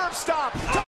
curb stop.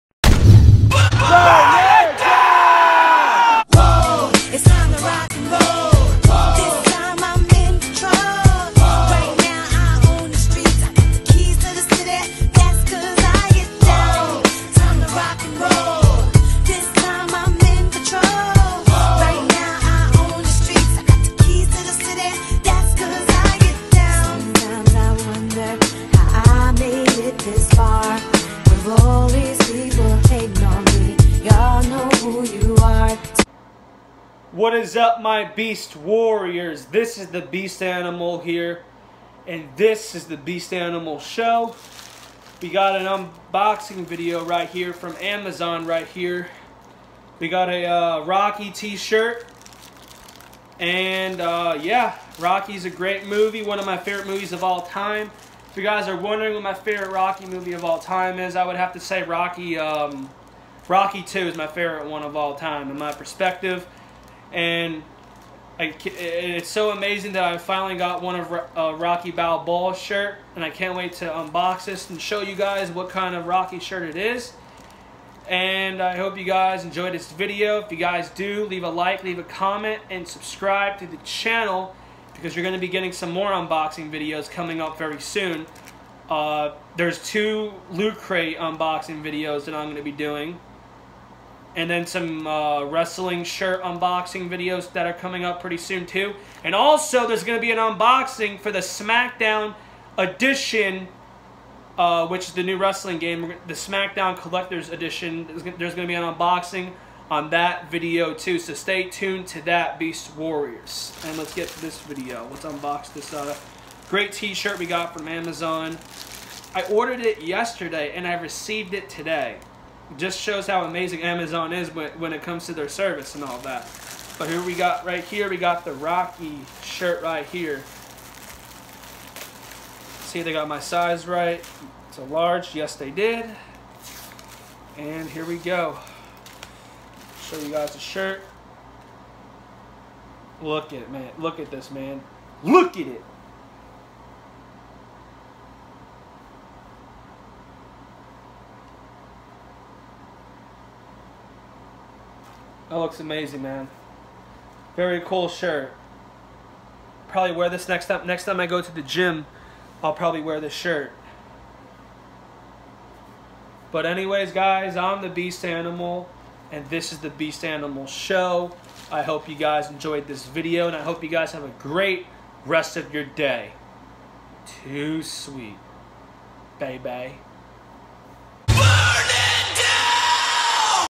What is up, my Beast Warriors? This is the Beast Animal here, and this is the Beast Animal Show. We got an unboxing video right here from Amazon right here. We got a uh, Rocky t-shirt, and uh, yeah, Rocky's a great movie, one of my favorite movies of all time. If you guys are wondering what my favorite Rocky movie of all time is, I would have to say Rocky. Um, Rocky 2 is my favorite one of all time, in my perspective and I, it's so amazing that I finally got one of uh, Rocky Balboa's shirt, and I can't wait to unbox this and show you guys what kind of Rocky shirt it is. And I hope you guys enjoyed this video. If you guys do, leave a like, leave a comment, and subscribe to the channel because you're going to be getting some more unboxing videos coming up very soon. Uh, there's two Loot Crate unboxing videos that I'm going to be doing and then some uh, wrestling shirt unboxing videos that are coming up pretty soon too. And also, there's going to be an unboxing for the SmackDown edition, uh, which is the new wrestling game, the SmackDown Collector's Edition. There's going to be an unboxing on that video too. So stay tuned to that, Beast Warriors. And let's get to this video. Let's unbox this uh, great T-shirt we got from Amazon. I ordered it yesterday and I received it today just shows how amazing Amazon is when, when it comes to their service and all that. But here we got, right here, we got the Rocky shirt right here. See, they got my size right. It's a large. Yes, they did. And here we go. Show you guys the shirt. Look at it, man. Look at this, man. Look at it. That looks amazing, man. Very cool shirt. Probably wear this next time. Next time I go to the gym, I'll probably wear this shirt. But anyways, guys, I'm the Beast Animal, and this is the Beast Animal Show. I hope you guys enjoyed this video, and I hope you guys have a great rest of your day. Too sweet. Bye-bye.